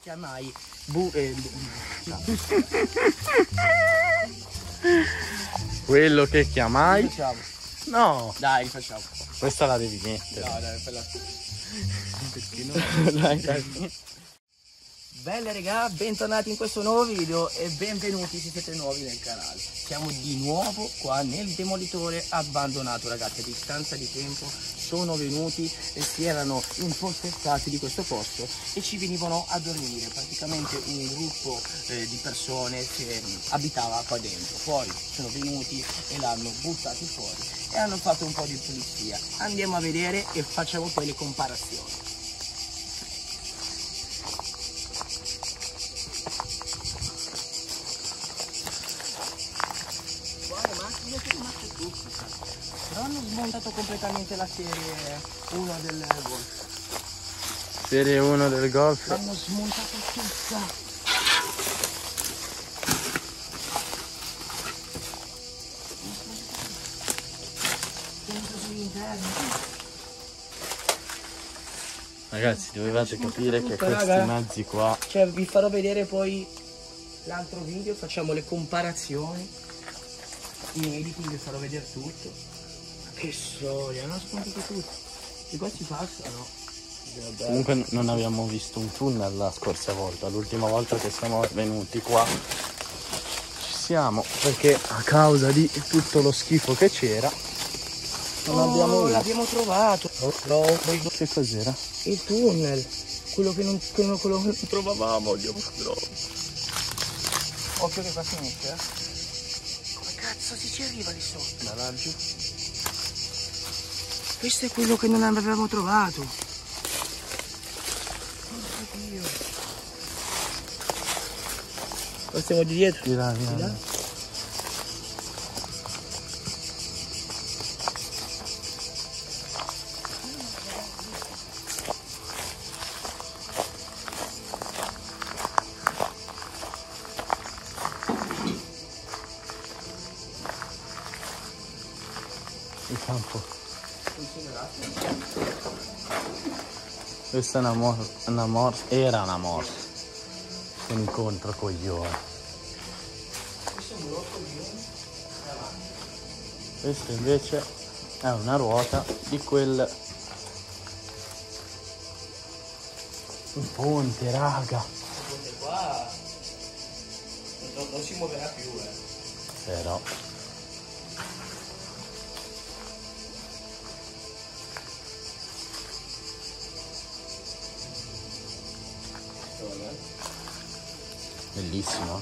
chiamai bu- eh, bu- no. Quello che chiamai. Facciamo. No, Dai, facciamo. questa la devi mettere. No, dai, quella. Dai, dai. Belle regà, bentornati in questo nuovo video e benvenuti se siete nuovi nel canale. Siamo di nuovo qua nel demolitore abbandonato ragazzi, a distanza di tempo sono venuti e si erano impossessati di questo posto e ci venivano a dormire, praticamente un gruppo eh, di persone che mm, abitava qua dentro. Poi sono venuti e l'hanno buttati fuori e hanno fatto un po' di pulizia. Andiamo a vedere e facciamo poi le comparazioni. Smontato completamente la serie 1 del Golf. Serie 1 del golf. L'hanno smontata tutta. Ragazzi, dovevate capire che questi raga. qua. Cioè vi farò vedere poi l'altro video, facciamo le comparazioni. Inediti, vi farò vedere tutto. Che storia, hanno spuntato tutto. E qua si passa, no? Vabbè. Comunque non abbiamo visto un tunnel la scorsa volta. L'ultima volta che siamo venuti qua ci siamo perché a causa di tutto lo schifo che c'era non Oh, abbiamo l'abbiamo trovato. No, Che cos'era? il tunnel. Quello che non, quello, quello che non trovavamo, Dio mio. Occhio che qua finisce, eh. Come cazzo si ci arriva lì sotto? Da laggiù. Questo è quello che non avevamo trovato. Porco Dio. Lo stiamo di dietro? Di là, di là, Questa è una morsa, una morsa, era una morsa. Un incontro coglione. Questa invece è una ruota di quel... Un ponte, raga. Questo qua non, non si muoverà più, eh. Però... Bellissimo.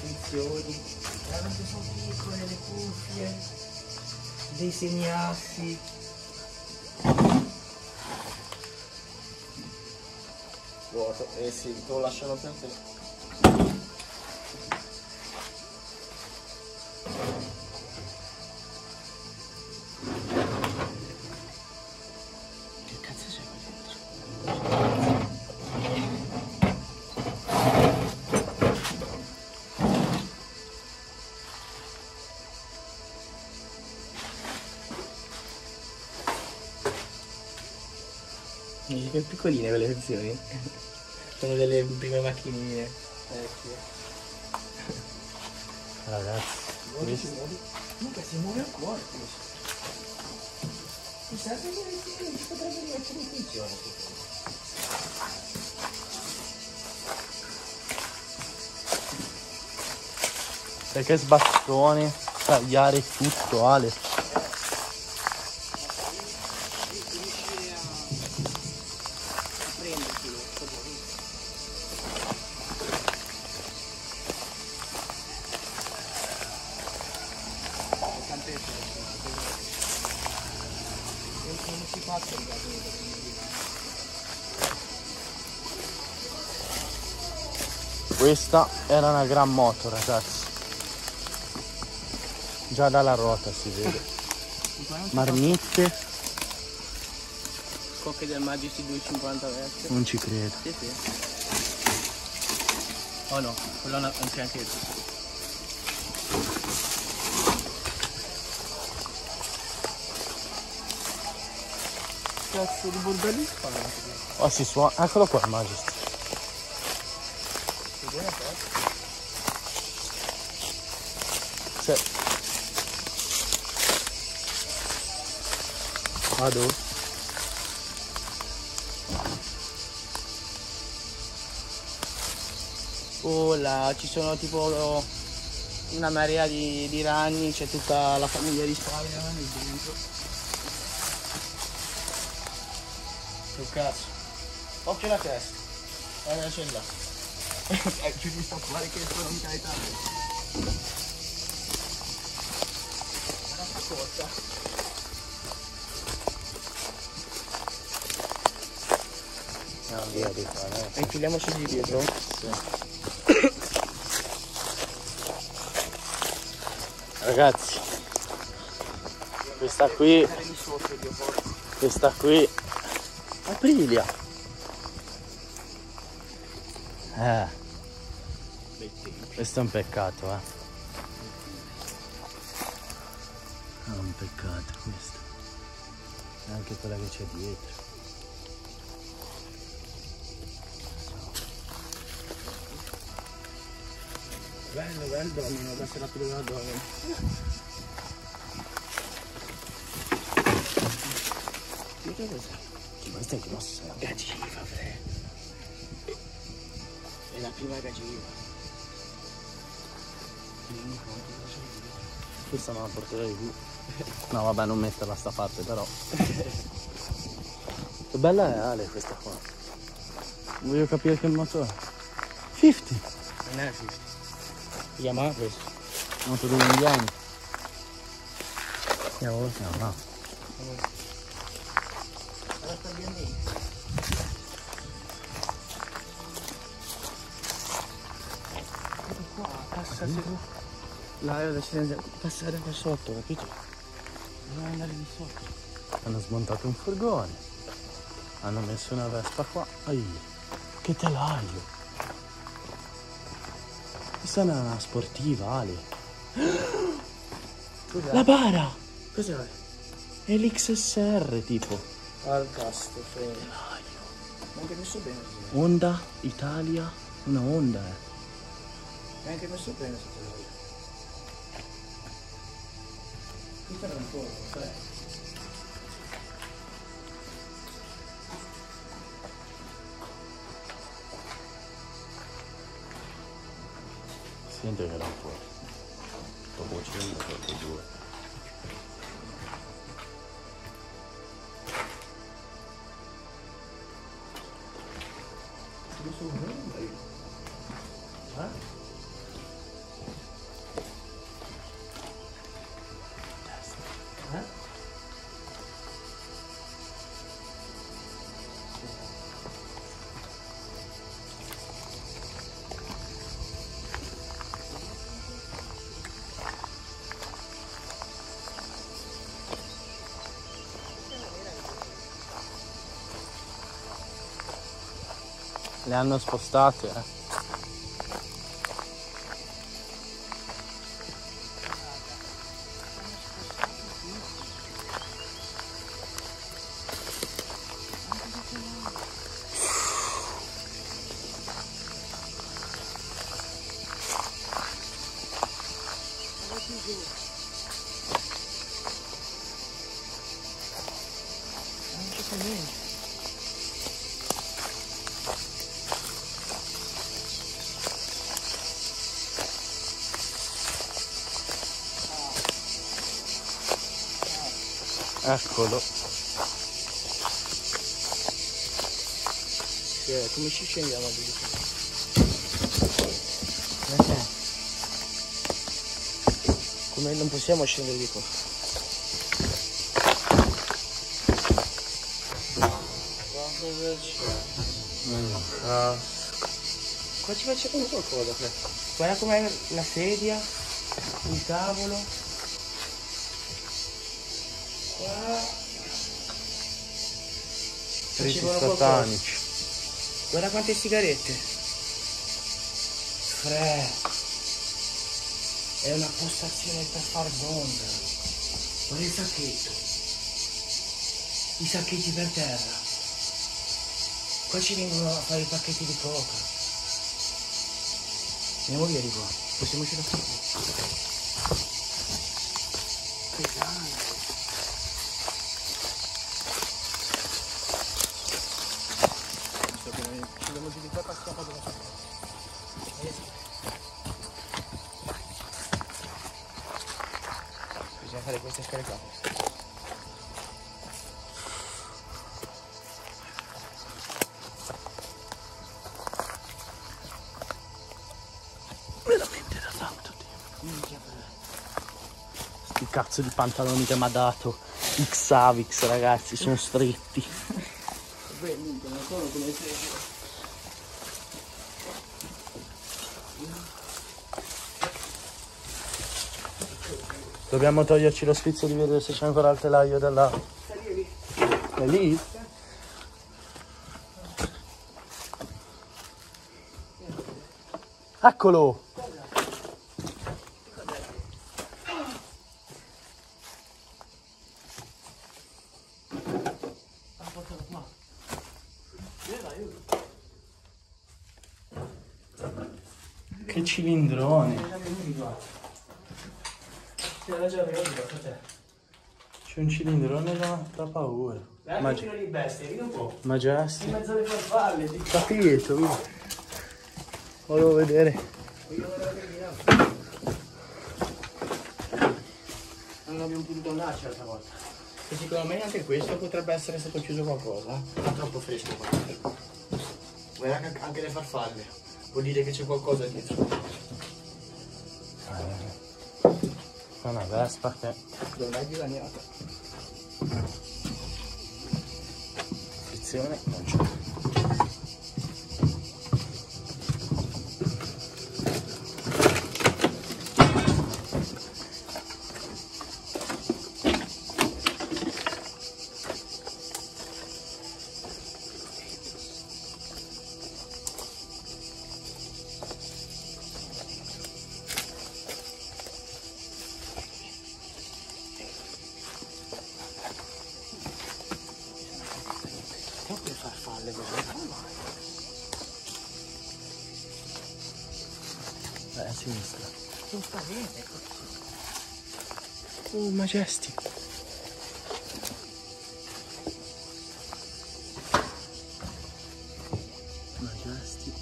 Funzioni. Veramente sono piccole le cuffie. Dei segnassi. Vuoto. Eh sì, te lo lasciano per te. Piccoline quelle sezioni. Sono delle prime macchinine. vecchie. Ragazzi, Muovi, si muove. Mica si muove ancora questo. Chissà che si si potrebbe rimettere in funzione. perché sbattone, tagliare tutto, Ale. Questa era una gran moto, ragazzi. Già dalla ruota si vede. Marmitte, Scocche del Majesty 250 vecchio. non ci credo. Sì, sì. Oh no, quello non c'è anche cazzo di bordelli? Oh si suona. Eccolo qua il Majesty. Sì. Vado? Oh là, ci sono tipo una marea di, di ragni, c'è tutta la famiglia di Spider-Man lì dentro. Che cazzo. Occhio la testa. Guarda c'è là. Eh, ci sta fuori che sono in Italia. Guarda sta cotta. No, via di qua. E infiliamoci di dietro. Ragazzi, questa qui, questa qui, Aprilia. Eh, questo è un peccato, eh. È un peccato questo. E anche quella che c'è dietro. Bello, bello domino, questa è la prima domino. Che cos'è? Questa è grossa. Gagiva, fre. È la prima gagiva. Questa non la porterei più. No vabbè non metterla a sta parte però. Che bella è Ale questa qua. Voglio capire che motore. 50. Non è 50. Yamaha questo. Motore indiano. Cavolo si chiama? Allora passa Là adesso passare qua sotto, capito? Dobbiamo andare di sotto. Hanno smontato un furgone. Hanno messo una vespa qua. Ai, che telaio. Questa è una sportiva, Ale. La bara! Cos'è? È l'XSR tipo. Al casto, frega. Neanche messo bene. Honda Italia. Una Honda, eh. Neanche messo bene sotto l'olio. Questa era un po', sai. Sente che era fuori. Dopo cilindro, dopo due. Le hanno spostate, eh. Eccolo. Cioè, come ci scendiamo di qua? Come non possiamo scendere di qua? Ah, Qua ci facciamo qualcosa. Fred. Guarda com'è la sedia, il tavolo. Qualcosa. satanici. Guarda quante sigarette. Fre. È una postazione per far bomba. Guarda il sacchetto. i sacchetti per terra. Qua ci vengono a fare i pacchetti di coca. Andiamo via di qua. Possiamo uscire fuori. Pesante. Cazzo di pantaloni che mi ha dato Xavix ragazzi, sono stretti. Dobbiamo toglierci lo sfizio di vedere se c'è ancora il telaio della... È lì? Eccolo! Che cilindrone! C'è un cilindrone da, da paura. Ma- chilo di bestia, vieni un po'. Majestic. In mezzo alle farfalle, Capito, vedi? Volevo vedere. Voglio vedere. Non abbiamo potuto andarci l'altra volta. E secondo me anche questo potrebbe essere stato chiuso qualcosa. È troppo fresco qua. Guarda che anche le farfalle. Vuol dire che c'è qualcosa dietro. È una vespa che Non è dilaniata. frizione non c'è. Oh, Majestic. Majestic.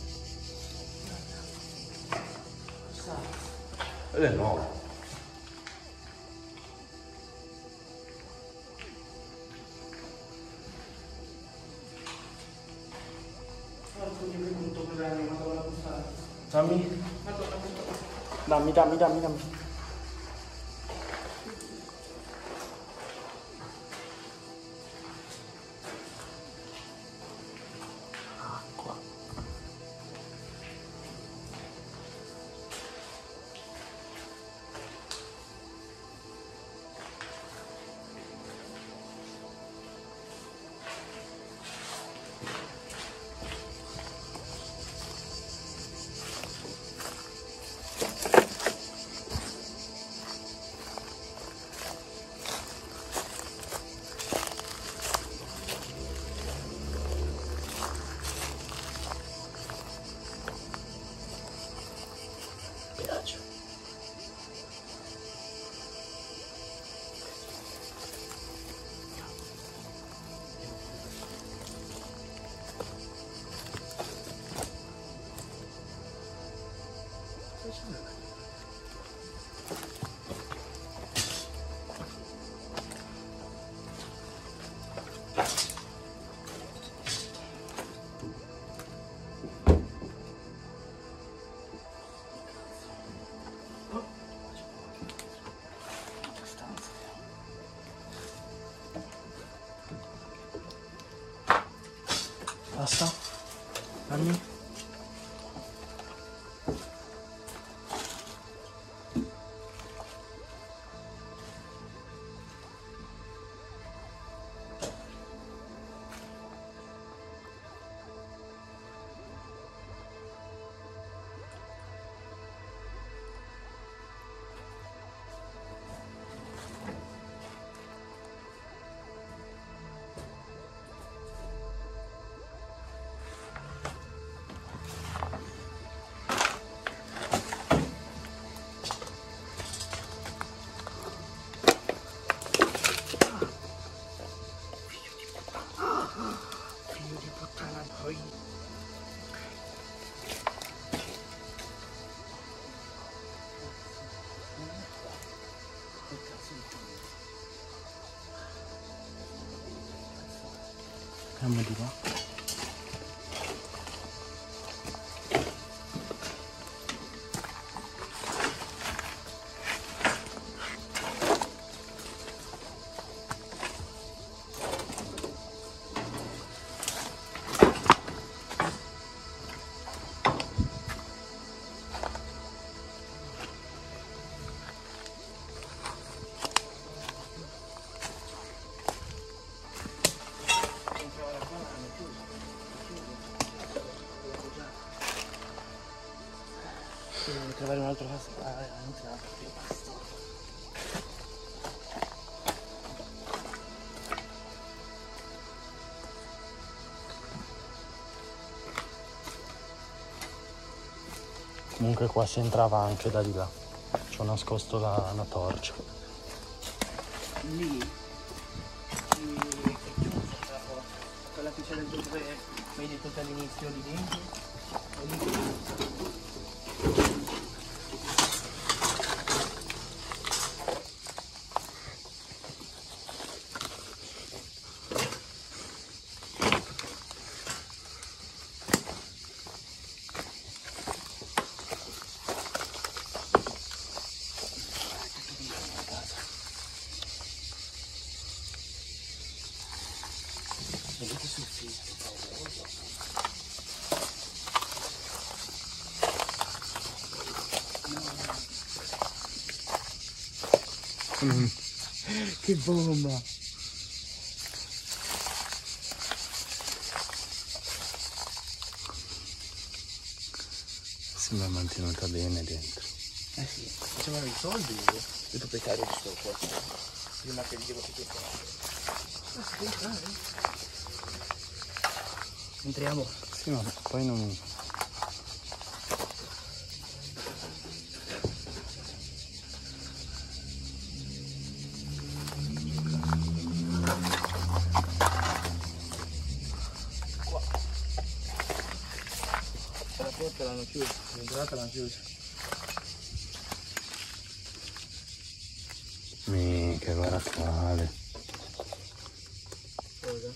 Ed è nuovo. Dammi. Dammi, dammi, dammi, dammi. pasta. Comunque qua si entrava anche da di là. Ci ho nascosto la, la torcia. Lì. è chiusa. Quella che c'era dove detto te all'inizio lì dentro. È lì che è chiusa. Vedete sul figlio. Che bomba! Sembra mantenuta bene dentro. Eh sì, facevano i soldi il proprietario di sto posto. Prima che dicevo che questo. Entriamo. Sì, ma poi non... l'hanno chiusa. Mica, guarda quale. Cosa?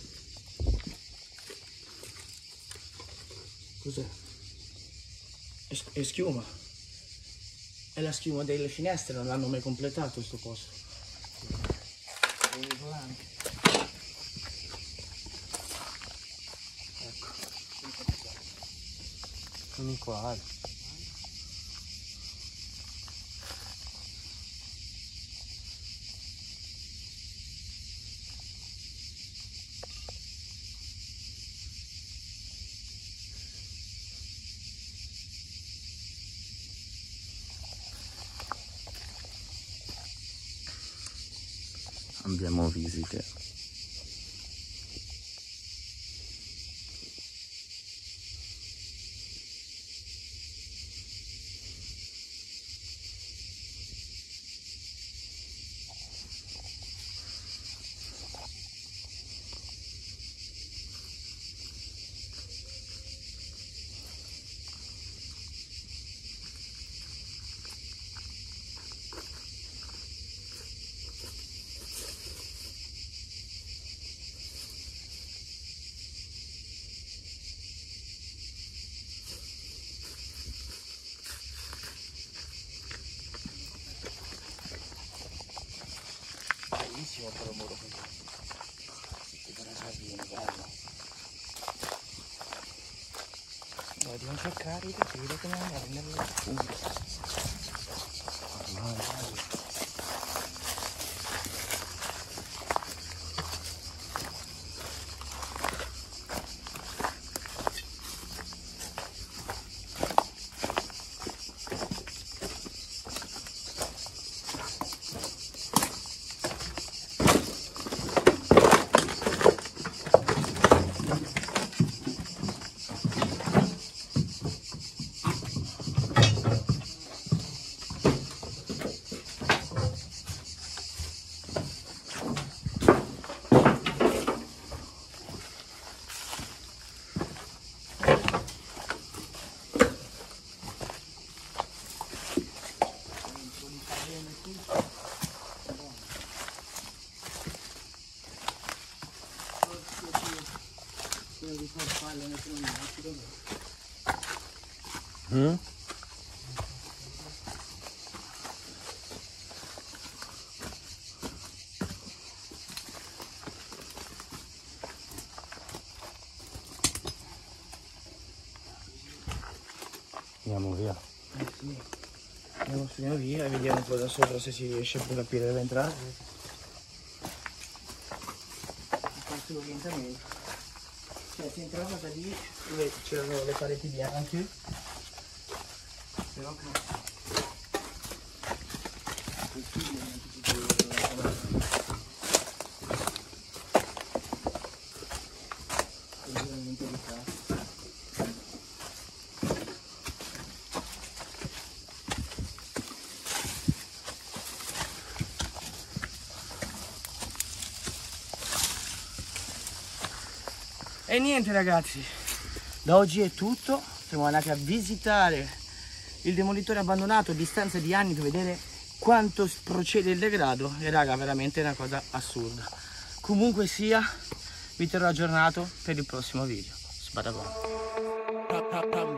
Cos'è? È, è schiuma. È la schiuma delle finestre, non l'hanno mai completato sto posto. Ecco. Sono quale. Abbiamo visite. Bellissimo quello muro qui. Tipo una sardina, bello. Allora, devo cercare di capire come andare nel punto. Mm? Andiamo via. Eh sì. Andiamo su via e vediamo un po' da sopra se si riesce a capire dove entrare. Questo orientamento. Cioè si entrava da lì dove c'erano le pareti bianche. Però che... Questi bianchi si potevano veramente di qua. E niente ragazzi, da oggi è tutto, siamo andati a visitare il demolitore abbandonato a distanza di anni per vedere quanto procede il degrado e raga veramente è una cosa assurda. Comunque sia, vi terrò aggiornato per il prossimo video. Spadavano.